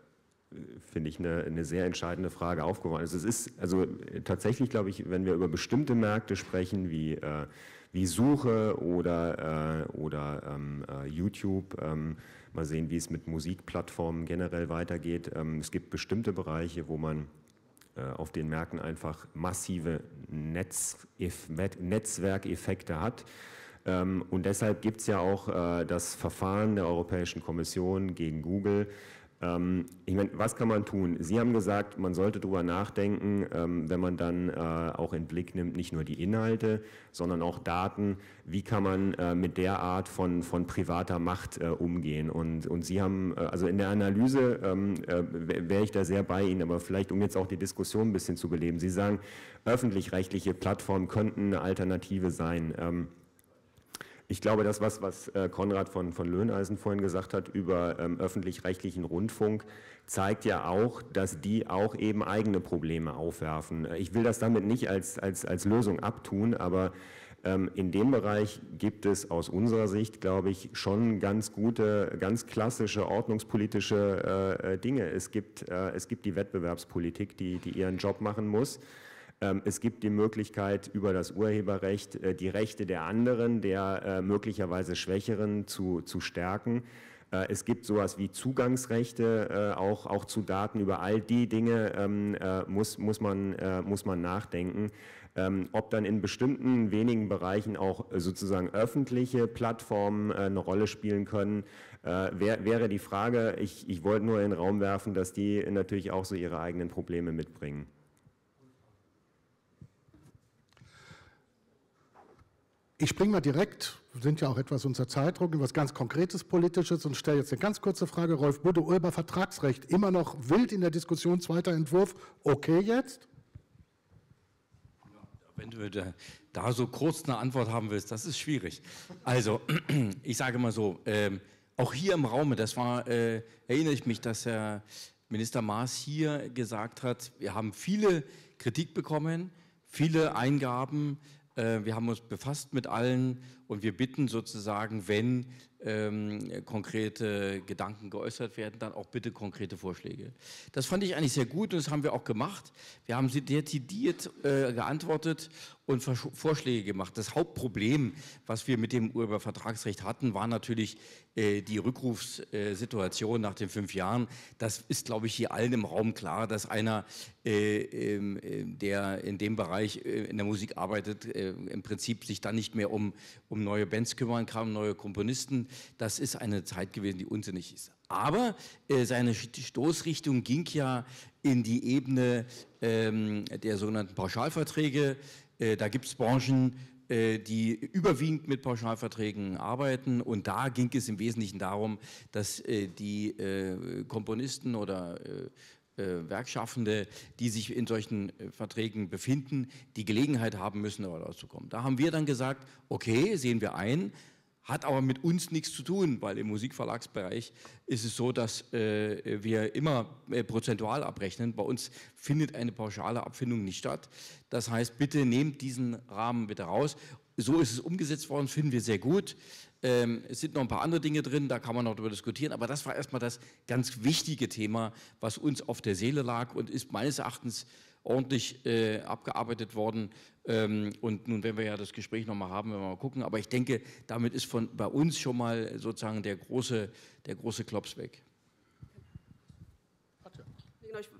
Speaker 6: finde ich, eine, eine, sehr entscheidende Frage aufgeworfen. Also es ist also tatsächlich, glaube ich, wenn wir über bestimmte Märkte sprechen, wie, äh, wie Suche oder, äh, oder ähm, äh, YouTube, ähm, mal sehen, wie es mit Musikplattformen generell weitergeht. Ähm, es gibt bestimmte Bereiche, wo man äh, auf den Märkten einfach massive Netz, Netzwerkeffekte hat. Ähm, und deshalb gibt es ja auch äh, das Verfahren der Europäischen Kommission gegen Google, ich meine, was kann man tun? Sie haben gesagt, man sollte darüber nachdenken, ähm, wenn man dann äh, auch in Blick nimmt, nicht nur die Inhalte, sondern auch Daten, wie kann man äh, mit der Art von, von privater Macht äh, umgehen? Und, und Sie haben, also in der Analyse ähm, wäre ich da sehr bei Ihnen, aber vielleicht um jetzt auch die Diskussion ein bisschen zu beleben. Sie sagen, öffentlich-rechtliche Plattformen könnten eine Alternative sein. Ich glaube, das, was, was äh, Konrad von, von Löhneisen vorhin gesagt hat über ähm, öffentlich-rechtlichen Rundfunk, zeigt ja auch, dass die auch eben eigene Probleme aufwerfen. Ich will das damit nicht als, als, als Lösung abtun, aber ähm, in dem Bereich gibt es aus unserer Sicht, glaube ich, schon ganz gute, ganz klassische ordnungspolitische äh, äh Dinge. Es gibt, äh, es gibt die Wettbewerbspolitik, die, die ihren Job machen muss. Ähm, es gibt die Möglichkeit, über das Urheberrecht äh, die Rechte der anderen, der äh, möglicherweise Schwächeren zu, zu stärken. Äh, es gibt sowas wie Zugangsrechte auch, auch zu Daten. Über all die Dinge ähm, muss, muss, man, muss man nachdenken. Ähm, ob dann in bestimmten wenigen Bereichen auch sozusagen öffentliche Plattformen eine Rolle spielen können, wär, wäre die Frage. Ich, ich wollte nur in den Raum werfen, dass die natürlich auch so ihre eigenen Probleme mitbringen.
Speaker 1: Ich springe mal direkt sind ja auch etwas unter Zeitdruck, etwas ganz Konkretes Politisches und stelle jetzt eine ganz kurze Frage. Rolf Budde, Urhebervertragsrecht, immer noch wild in der Diskussion, zweiter Entwurf. Okay jetzt?
Speaker 3: Wenn du da, so kurz eine Antwort haben willst, das ist schwierig. Also, ich sage mal so, ähm, auch hier im Raum, das war, äh, erinnere ich mich, dass Herr Minister Maas hier gesagt hat, wir haben viele Kritik bekommen, viele Eingaben, wir haben uns befasst mit allen und wir bitten sozusagen, wenn ähm, konkrete Gedanken geäußert werden, dann auch bitte konkrete Vorschläge. Das fand ich eigentlich sehr gut und das haben wir auch gemacht. Wir haben sie dezidiert äh, geantwortet und Vorschläge gemacht. Das Hauptproblem, was wir mit dem Urhebervertragsrecht hatten, war natürlich äh, die Rückrufssituation nach den fünf Jahren. Das ist, glaube ich, hier allen im Raum klar, dass einer, äh, ähm, äh, der in dem Bereich äh, in der Musik arbeitet, äh, im Prinzip sich dann nicht mehr um, um neue Bands kümmern kann, neue Komponisten. Das ist eine Zeit gewesen, die unsinnig ist. Aber äh, seine Stoßrichtung ging ja in die Ebene ähm, der sogenannten Pauschalverträge. Äh, da gibt es Branchen, äh, die überwiegend mit Pauschalverträgen arbeiten. Und da ging es im Wesentlichen darum, dass äh, die Komponisten oder Werkschaffende, die sich in solchen Verträgen befinden, die Gelegenheit haben müssen, da rauszukommen. Da haben wir dann gesagt, okay, sehen wir ein, hat aber mit uns nichts zu tun, weil im Musikverlagsbereich ist es so, dass äh, wir immer äh, prozentual abrechnen. Bei uns findet eine pauschale Abfindung nicht statt. Das heißt, bitte nehmt diesen Rahmen bitte raus. So ist es umgesetzt worden, finden wir sehr gut. Ähm, es sind noch ein paar andere Dinge drin, da kann man noch darüber diskutieren, aber das war erstmal das ganz wichtige Thema, was uns auf der Seele lag und ist meines Erachtens ordentlich äh, abgearbeitet worden. Ähm, und nun werden wir ja das Gespräch nochmal haben, wenn wir mal gucken. Aber ich denke, damit ist von, bei uns schon mal sozusagen der große, der große Klops weg.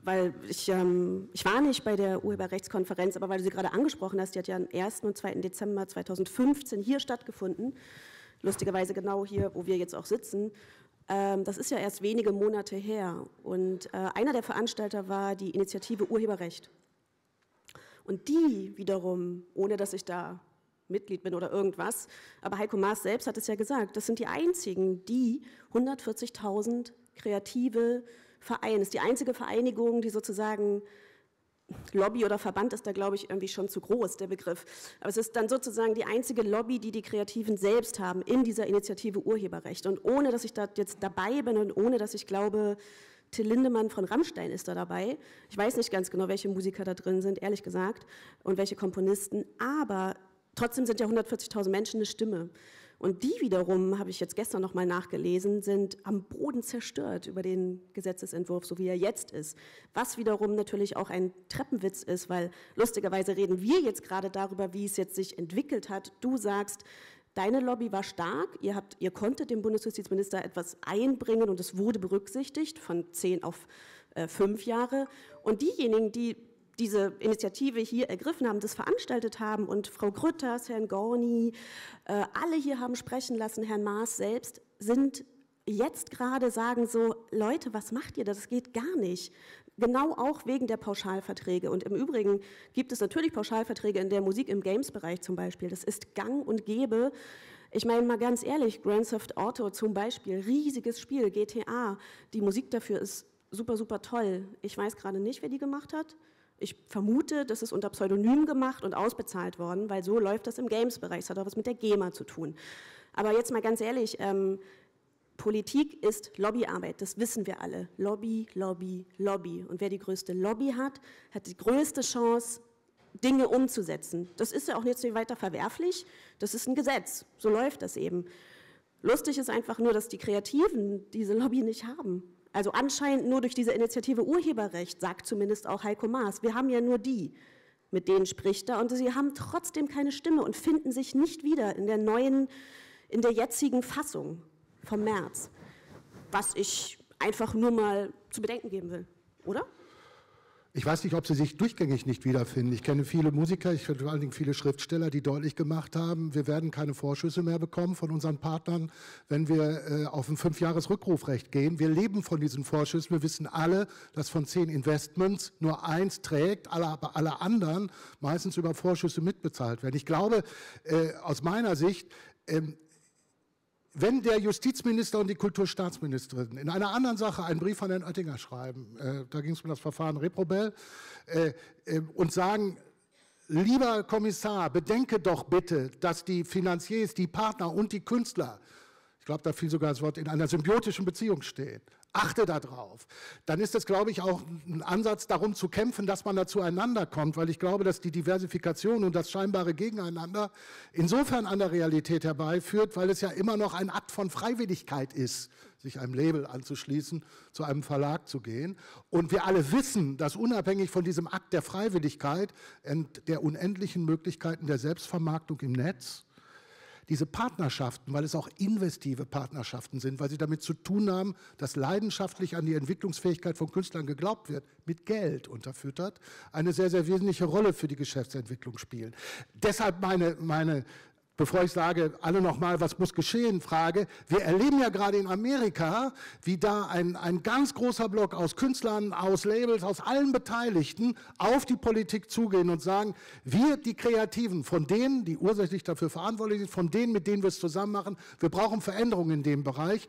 Speaker 4: Weil ich, ähm, ich war nicht bei der Urheberrechtskonferenz, aber weil du sie gerade angesprochen hast, die hat ja am 1. und 2. Dezember 2015 hier stattgefunden. Lustigerweise genau hier, wo wir jetzt auch sitzen. Ähm, das ist ja erst wenige Monate her. Und äh, einer der Veranstalter war die Initiative Urheberrecht. Und die wiederum, ohne dass ich da Mitglied bin oder irgendwas, aber Heiko Maas selbst hat es ja gesagt, das sind die einzigen, die 140.000 kreative Vereine, ist die einzige Vereinigung, die sozusagen Lobby oder Verband ist da, glaube ich, irgendwie schon zu groß, der Begriff. Aber es ist dann sozusagen die einzige Lobby, die die Kreativen selbst haben in dieser Initiative Urheberrecht. Und ohne, dass ich da jetzt dabei bin und ohne, dass ich glaube, Till Lindemann von Rammstein ist da dabei. Ich weiß nicht ganz genau, welche Musiker da drin sind, ehrlich gesagt, und welche Komponisten, aber trotzdem sind ja 140.000 Menschen eine Stimme. Und die wiederum, habe ich jetzt gestern noch mal nachgelesen, sind am Boden zerstört über den Gesetzesentwurf, so wie er jetzt ist. Was wiederum natürlich auch ein Treppenwitz ist, weil lustigerweise reden wir jetzt gerade darüber, wie es jetzt sich entwickelt hat. Du sagst, Deine Lobby war stark, ihr, habt, ihr konntet dem Bundesjustizminister etwas einbringen und es wurde berücksichtigt von zehn auf äh, fünf Jahre. Und diejenigen, die diese Initiative hier ergriffen haben, das veranstaltet haben und Frau Grütters, Herrn Gorni, äh, alle hier haben sprechen lassen, Herrn Maas selbst, sind jetzt gerade sagen so, Leute, was macht ihr Das geht gar nicht. Genau auch wegen der Pauschalverträge. Und im Übrigen gibt es natürlich Pauschalverträge in der Musik im Games-Bereich zum Beispiel. Das ist gang und gäbe. Ich meine mal ganz ehrlich, Grand Theft Auto zum Beispiel, riesiges Spiel, GTA. Die Musik dafür ist super, super toll. Ich weiß gerade nicht, wer die gemacht hat. Ich vermute, das ist unter Pseudonym gemacht und ausbezahlt worden, weil so läuft das im Games-Bereich. Das hat auch was mit der GEMA zu tun. Aber jetzt mal ganz ehrlich, ähm, Politik ist Lobbyarbeit, das wissen wir alle. Lobby, Lobby, Lobby. Und wer die größte Lobby hat, hat die größte Chance, Dinge umzusetzen. Das ist ja auch nicht so weiter verwerflich, das ist ein Gesetz, so läuft das eben. Lustig ist einfach nur, dass die Kreativen diese Lobby nicht haben. Also anscheinend nur durch diese Initiative Urheberrecht, sagt zumindest auch Heiko Maas. Wir haben ja nur die, mit denen spricht er. Und sie haben trotzdem keine Stimme und finden sich nicht wieder in der neuen, in der jetzigen Fassung vom März, was ich einfach nur mal zu bedenken geben will, oder?
Speaker 1: Ich weiß nicht, ob sie sich durchgängig nicht wiederfinden. Ich kenne viele Musiker, ich kenne vor allen Dingen viele Schriftsteller, die deutlich gemacht haben, wir werden keine Vorschüsse mehr bekommen von unseren Partnern, wenn wir äh, auf ein Fünfjahres-Rückrufrecht gehen. Wir leben von diesen Vorschüssen. Wir wissen alle, dass von zehn Investments nur eins trägt, alle, aber alle anderen meistens über Vorschüsse mitbezahlt werden. Ich glaube, äh, aus meiner Sicht, ähm, wenn der Justizminister und die Kulturstaatsministerin in einer anderen Sache einen Brief an Herrn Oettinger schreiben, äh, da ging es um das Verfahren Reprobel, äh, äh, und sagen, lieber Kommissar, bedenke doch bitte, dass die Finanziers, die Partner und die Künstler, ich glaube, da fiel sogar das Wort, in einer symbiotischen Beziehung stehen. Achte darauf. Dann ist es, glaube ich, auch ein Ansatz darum zu kämpfen, dass man da zueinander kommt, weil ich glaube, dass die Diversifikation und das scheinbare Gegeneinander insofern an der Realität herbeiführt, weil es ja immer noch ein Akt von Freiwilligkeit ist, sich einem Label anzuschließen, zu einem Verlag zu gehen. Und wir alle wissen, dass unabhängig von diesem Akt der Freiwilligkeit und der unendlichen Möglichkeiten der Selbstvermarktung im Netz, diese Partnerschaften, weil es auch investive Partnerschaften sind, weil sie damit zu tun haben, dass leidenschaftlich an die Entwicklungsfähigkeit von Künstlern geglaubt wird, mit Geld unterfüttert, eine sehr, sehr wesentliche Rolle für die Geschäftsentwicklung spielen. Deshalb meine, meine bevor ich sage, alle nochmal, was muss geschehen, frage, wir erleben ja gerade in Amerika, wie da ein, ein ganz großer Block aus Künstlern, aus Labels, aus allen Beteiligten auf die Politik zugehen und sagen, wir, die Kreativen, von denen, die ursächlich dafür verantwortlich sind, von denen, mit denen wir es zusammen machen, wir brauchen Veränderungen in dem Bereich.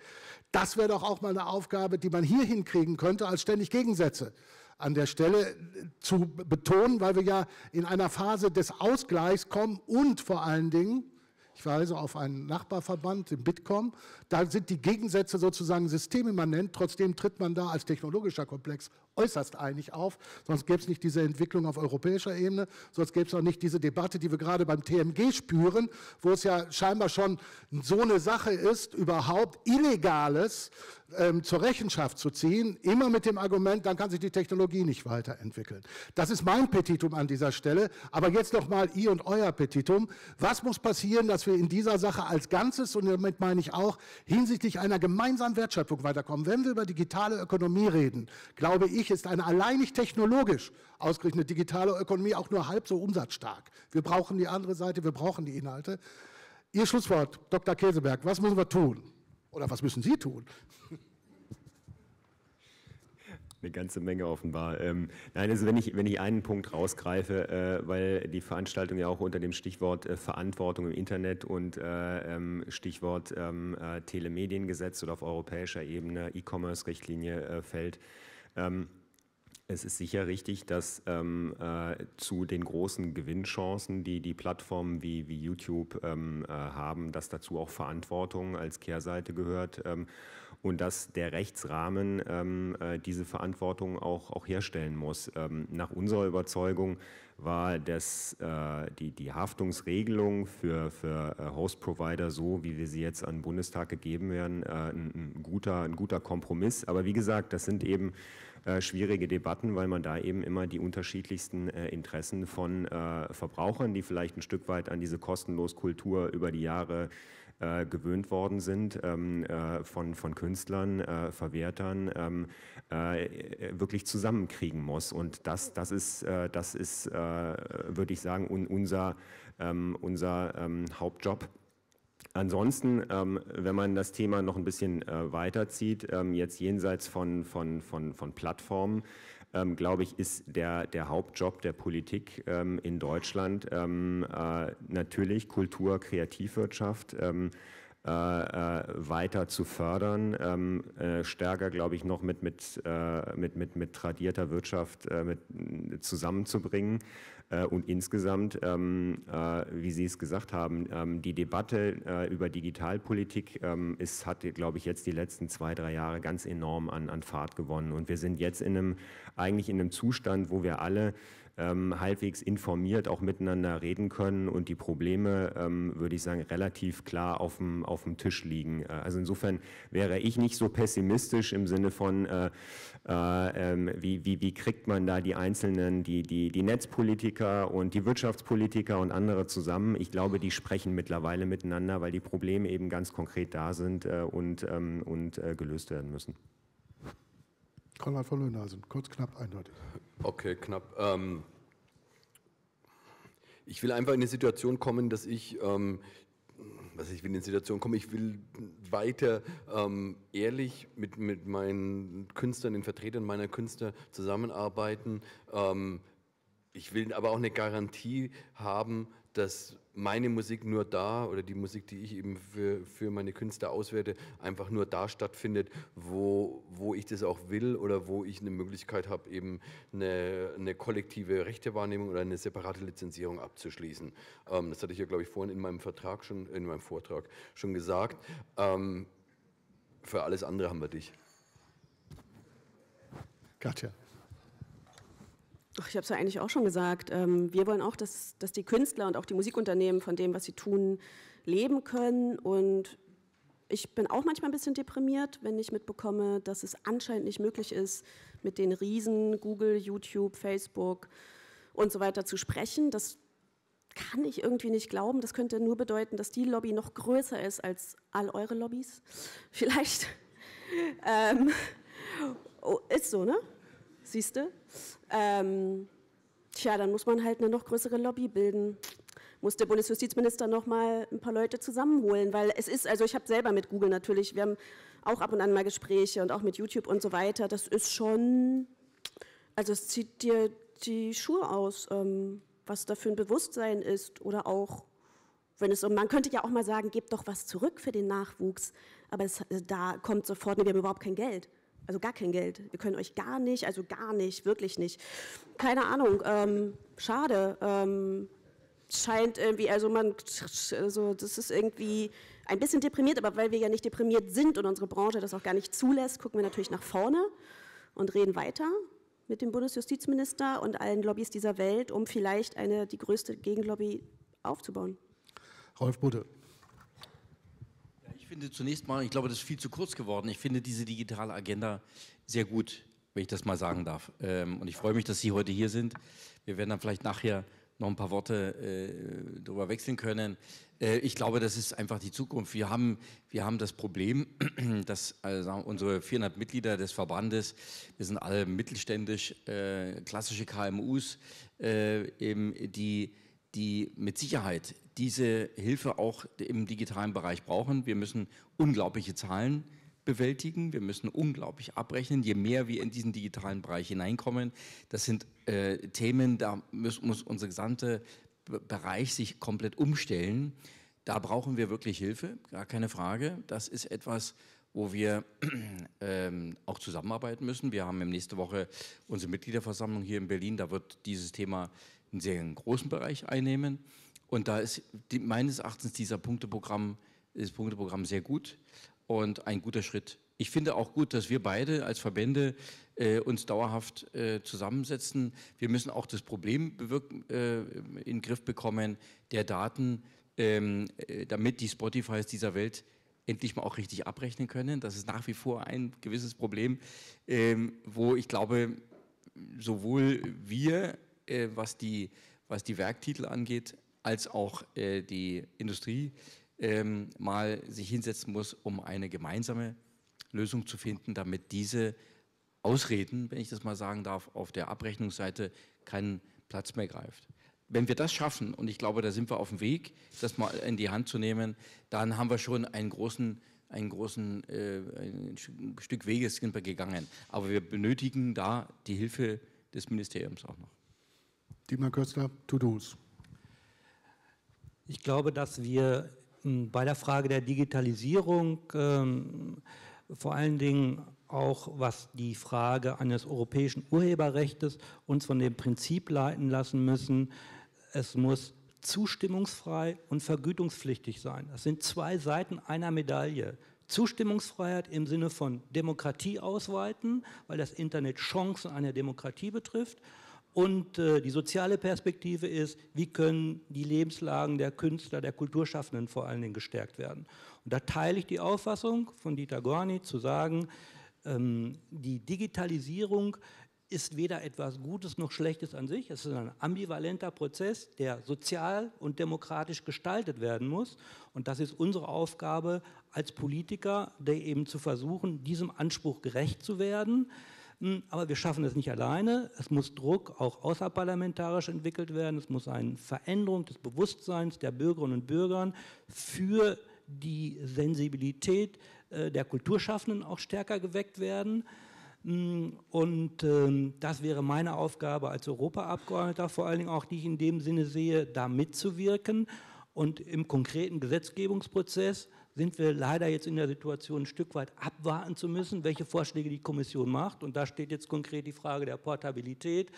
Speaker 1: Das wäre doch auch mal eine Aufgabe, die man hier hinkriegen könnte, als ständig Gegensätze an der Stelle zu betonen, weil wir ja in einer Phase des Ausgleichs kommen und vor allen Dingen, ich weise auf einen Nachbarverband, den Bitkom. Da sind die Gegensätze sozusagen systemimmanent. Trotzdem tritt man da als technologischer Komplex äußerst einig auf. Sonst gäbe es nicht diese Entwicklung auf europäischer Ebene. Sonst gäbe es auch nicht diese Debatte, die wir gerade beim TMG spüren, wo es ja scheinbar schon so eine Sache ist, überhaupt Illegales ähm, zur Rechenschaft zu ziehen, immer mit dem Argument, dann kann sich die Technologie nicht weiterentwickeln. Das ist mein Petitum an dieser Stelle. Aber jetzt noch mal ihr und euer Petitum. Was muss passieren, dass wir in dieser Sache als Ganzes, und damit meine ich auch, hinsichtlich einer gemeinsamen Wertschöpfung weiterkommen? Wenn wir über digitale Ökonomie reden, glaube ich, ist eine alleinig technologisch ausgerichtete digitale Ökonomie auch nur halb so umsatzstark. Wir brauchen die andere Seite, wir brauchen die Inhalte. Ihr Schlusswort, Dr. Käseberg, was müssen wir tun? Oder was müssen Sie tun?
Speaker 6: Eine ganze Menge offenbar. Ähm, nein, also wenn ich, wenn ich einen Punkt rausgreife, äh, weil die Veranstaltung ja auch unter dem Stichwort äh, Verantwortung im Internet und äh, ähm, Stichwort ähm, äh, Telemediengesetz oder auf europäischer Ebene E-Commerce-Richtlinie äh, fällt. Ähm, es ist sicher richtig, dass ähm, äh, zu den großen Gewinnchancen, die die Plattformen wie, wie YouTube ähm, äh, haben, dass dazu auch Verantwortung als Kehrseite gehört ähm, und dass der Rechtsrahmen ähm, äh, diese Verantwortung auch, auch herstellen muss. Ähm, nach unserer Überzeugung war das, äh, die, die Haftungsregelung für, für äh, Host-Provider so, wie wir sie jetzt an den Bundestag gegeben werden, äh, ein, ein, guter, ein guter Kompromiss. Aber wie gesagt, das sind eben äh, schwierige Debatten, weil man da eben immer die unterschiedlichsten äh, Interessen von äh, Verbrauchern, die vielleicht ein Stück weit an diese kostenlos Kultur über die Jahre äh, gewöhnt worden sind, ähm, äh, von, von Künstlern, äh, Verwertern, ähm, wirklich zusammenkriegen muss. Und das, das ist, das ist würde ich sagen, un, unser, ähm, unser ähm, Hauptjob. Ansonsten, ähm, wenn man das Thema noch ein bisschen äh, weiterzieht, ähm, jetzt jenseits von, von, von, von Plattformen, ähm, glaube ich, ist der, der Hauptjob der Politik ähm, in Deutschland ähm, äh, natürlich Kultur, Kreativwirtschaft. Äh, äh, weiter zu fördern, ähm, äh, stärker, glaube ich, noch mit, mit, äh, mit, mit, mit tradierter Wirtschaft äh, mit, zusammenzubringen. Äh, und insgesamt, ähm, äh, wie Sie es gesagt haben, ähm, die Debatte über Digitalpolitik ähm, ist, hat, glaube ich, jetzt die letzten zwei, drei Jahre ganz enorm an, an Fahrt gewonnen. Und wir sind jetzt in einem, eigentlich in einem Zustand, wo wir alle ähm, halbwegs informiert auch miteinander reden können und die Probleme, ähm, würde ich sagen, relativ klar auf dem, auf dem Tisch liegen. Äh, also insofern wäre ich nicht so pessimistisch im Sinne von, äh, äh, ähm, wie, wie, wie kriegt man da die einzelnen, die, die, die Netzpolitiker und die Wirtschaftspolitiker und andere zusammen. Ich glaube, die sprechen mittlerweile miteinander, weil die Probleme eben ganz konkret da sind äh, und, ähm, und äh, gelöst werden müssen.
Speaker 1: Konrad von Löhnhausen, kurz, knapp, eindeutig.
Speaker 5: Okay, knapp. Ähm, ich will einfach in eine Situation kommen, dass ich, ähm, was ich will in eine Situation kommen, ich will weiter ähm, ehrlich mit, mit meinen Künstlern, den Vertretern meiner Künstler zusammenarbeiten, ähm, ich will aber auch eine Garantie haben, dass meine Musik nur da oder die Musik, die ich eben für, für meine Künstler auswerte, einfach nur da stattfindet, wo, wo ich das auch will oder wo ich eine Möglichkeit habe, eben eine, eine kollektive Rechtewahrnehmung oder eine separate Lizenzierung abzuschließen. Ähm, das hatte ich ja, glaube ich, vorhin in meinem Vertrag schon, in meinem Vortrag schon gesagt. Ähm, für alles andere haben wir dich.
Speaker 1: Katja.
Speaker 4: Ich habe es ja eigentlich auch schon gesagt. Ähm, wir wollen auch, dass, dass die Künstler und auch die Musikunternehmen von dem, was sie tun, leben können. Und ich bin auch manchmal ein bisschen deprimiert, wenn ich mitbekomme, dass es anscheinend nicht möglich ist, mit den Riesen Google, YouTube, Facebook und so weiter zu sprechen. Das kann ich irgendwie nicht glauben. Das könnte nur bedeuten, dass die Lobby noch größer ist als all eure Lobbys. Vielleicht. ähm, oh, ist so, ne? Siehst du? Ähm, tja, dann muss man halt eine noch größere Lobby bilden. Muss der Bundesjustizminister noch mal ein paar Leute zusammenholen, weil es ist, also ich habe selber mit Google natürlich, wir haben auch ab und an mal Gespräche und auch mit YouTube und so weiter. Das ist schon, also es zieht dir die Schuhe aus, ähm, was da für ein Bewusstsein ist oder auch, wenn es um, man könnte ja auch mal sagen, gebt doch was zurück für den Nachwuchs, aber es, da kommt sofort, wir haben überhaupt kein Geld. Also gar kein Geld. Wir können euch gar nicht, also gar nicht, wirklich nicht. Keine Ahnung, ähm, schade. Ähm, scheint irgendwie, also man, also das ist irgendwie ein bisschen deprimiert, aber weil wir ja nicht deprimiert sind und unsere Branche das auch gar nicht zulässt, gucken wir natürlich nach vorne und reden weiter mit dem Bundesjustizminister und allen Lobbys dieser Welt, um vielleicht eine, die größte Gegenlobby aufzubauen.
Speaker 1: Rolf Budde
Speaker 3: finde zunächst mal, ich glaube, das ist viel zu kurz geworden. Ich finde diese digitale Agenda sehr gut, wenn ich das mal sagen darf. Ähm, und ich freue mich, dass Sie heute hier sind. Wir werden dann vielleicht nachher noch ein paar Worte äh, darüber wechseln können. Äh, ich glaube, das ist einfach die Zukunft. Wir haben, wir haben das Problem, dass also unsere 400 Mitglieder des Verbandes, wir sind alle mittelständisch, klassische KMUs, die die mit Sicherheit diese Hilfe auch im digitalen Bereich brauchen. Wir müssen unglaubliche Zahlen bewältigen, wir müssen unglaublich abrechnen, je mehr wir in diesen digitalen Bereich hineinkommen. Das sind äh, Themen, da muss, muss unser gesamter Bereich sich komplett umstellen. Da brauchen wir wirklich Hilfe, gar keine Frage. Das ist etwas, wo wir ähm, auch zusammenarbeiten müssen. Wir haben nächste Woche unsere Mitgliederversammlung hier in Berlin. Da wird dieses Thema einen sehr großen Bereich einnehmen. Und da ist die, meines Erachtens dieser Punkteprogramm, das Punkteprogramm sehr gut und ein guter Schritt. Ich finde auch gut, dass wir beide als Verbände äh, uns dauerhaft äh, zusammensetzen. Wir müssen auch das Problem äh, in den Griff bekommen der Daten, ähm, äh, damit die Spotifys dieser Welt endlich mal auch richtig abrechnen können. Das ist nach wie vor ein gewisses Problem, ähm, wo ich glaube, sowohl wir äh, was, die, was die Werktitel angeht, als auch äh, die Industrie ähm, mal sich hinsetzen muss, um eine gemeinsame Lösung zu finden, damit diese Ausreden, wenn ich das mal sagen darf, auf der Abrechnungsseite keinen Platz mehr greift. Wenn wir das schaffen, und ich glaube, da sind wir auf dem Weg, das mal in die Hand zu nehmen, dann haben wir schon einen großen, einen großen äh, ein Stück Weges gegangen. Aber wir benötigen da die Hilfe des Ministeriums auch noch.
Speaker 1: Dietmar Köstler, To-Dos.
Speaker 2: Ich glaube, dass wir hm, bei der Frage der Digitalisierung ähm, vor allen Dingen auch was die Frage eines europäischen Urheberrechts uns von dem Prinzip leiten lassen müssen, es muss zustimmungsfrei und vergütungspflichtig sein. Das sind zwei Seiten einer Medaille. Zustimmungsfreiheit im Sinne von Demokratie ausweiten, weil das Internet Chancen einer Demokratie betrifft und äh, die soziale Perspektive ist, wie können die Lebenslagen der Künstler, der Kulturschaffenden vor allen Dingen gestärkt werden. Und da teile ich die Auffassung von Dieter Gorni zu sagen, ähm, die Digitalisierung ist weder etwas Gutes noch Schlechtes an sich. Es ist ein ambivalenter Prozess, der sozial und demokratisch gestaltet werden muss. Und das ist unsere Aufgabe als Politiker, der eben zu versuchen, diesem Anspruch gerecht zu werden. Hm, aber wir schaffen es nicht alleine. Es muss Druck auch außerparlamentarisch entwickelt werden. Es muss eine Veränderung des Bewusstseins der Bürgerinnen und Bürger für die Sensibilität äh, der Kulturschaffenden auch stärker geweckt werden. Mm, und ähm, das wäre meine Aufgabe als Europaabgeordneter, vor allen Dingen auch, die ich in dem Sinne sehe, da mitzuwirken. Und im konkreten Gesetzgebungsprozess sind wir leider jetzt in der Situation, ein Stück weit abwarten zu müssen, welche Vorschläge die Kommission macht. Und da steht jetzt konkret die Frage der Portabilität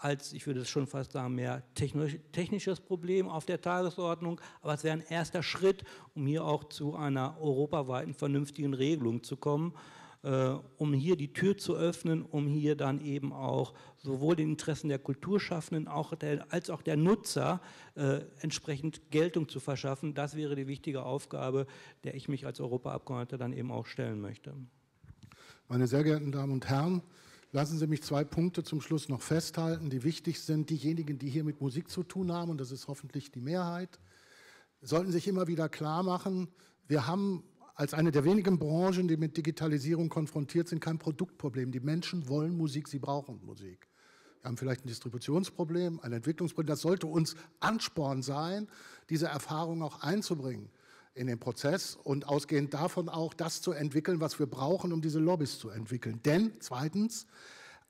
Speaker 2: als, ich würde es schon fast sagen, mehr technisches Problem auf der Tagesordnung. Aber es wäre ein erster Schritt, um hier auch zu einer europaweiten vernünftigen Regelung zu kommen, äh, um hier die Tür zu öffnen, um hier dann eben auch sowohl den Interessen der Kulturschaffenden auch der, als auch der Nutzer äh, entsprechend Geltung zu verschaffen. Das wäre die wichtige Aufgabe, der ich mich als Europaabgeordneter dann eben auch stellen möchte.
Speaker 1: Meine sehr geehrten Damen und Herren, Lassen Sie mich zwei Punkte zum Schluss noch festhalten, die wichtig sind. Diejenigen, die hier mit Musik zu tun haben, und das ist hoffentlich die Mehrheit, sollten sich immer wieder klar machen, wir haben als eine der wenigen Branchen, die mit Digitalisierung konfrontiert sind, kein Produktproblem. Die Menschen wollen Musik, sie brauchen Musik. Wir haben vielleicht ein Distributionsproblem, ein Entwicklungsproblem. Das sollte uns Ansporn sein, diese Erfahrung auch einzubringen in den Prozess und ausgehend davon auch das zu entwickeln, was wir brauchen, um diese Lobbys zu entwickeln. Denn zweitens,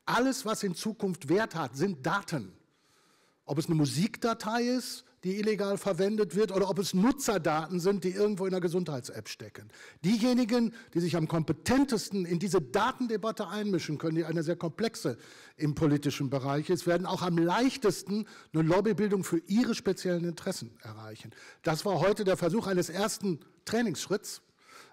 Speaker 1: alles, was in Zukunft Wert hat, sind Daten. Ob es eine Musikdatei ist, die illegal verwendet wird, oder ob es Nutzerdaten sind, die irgendwo in der Gesundheits-App stecken. Diejenigen, die sich am kompetentesten in diese Datendebatte einmischen können, die eine sehr komplexe im politischen Bereich ist, werden auch am leichtesten eine Lobbybildung für ihre speziellen Interessen erreichen. Das war heute der Versuch eines ersten Trainingsschritts.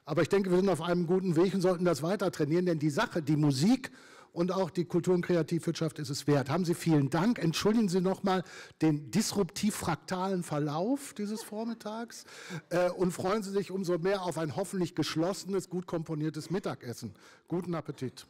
Speaker 1: Aber ich denke, wir sind auf einem guten Weg und sollten das weiter trainieren, denn die Sache, die Musik und auch die Kultur- und Kreativwirtschaft ist es wert. Haben Sie vielen Dank. Entschuldigen Sie nochmal den disruptiv-fraktalen Verlauf dieses Vormittags äh, und freuen Sie sich umso mehr auf ein hoffentlich geschlossenes, gut komponiertes Mittagessen. Guten Appetit.